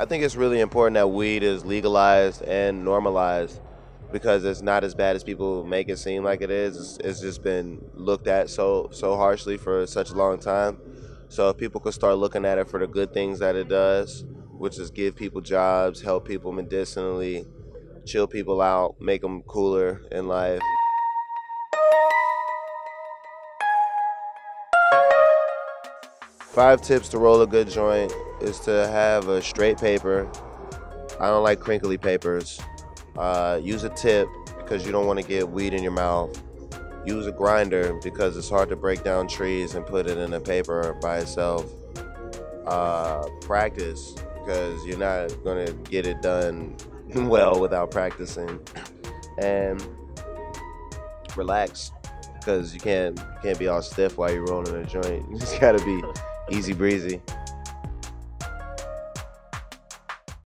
I think it's really important that weed is legalized and normalized because it's not as bad as people make it seem like it is. It's, it's just been looked at so so harshly for such a long time. So if people could start looking at it for the good things that it does, which is give people jobs, help people medicinally, chill people out, make them cooler in life. Five tips to roll a good joint is to have a straight paper. I don't like crinkly papers. Uh, use a tip because you don't want to get weed in your mouth. Use a grinder because it's hard to break down trees and put it in a paper by itself. Uh, practice because you're not going to get it done well without practicing. And relax because you can't you can't be all stiff while you're rolling a joint. You just gotta be easy breezy.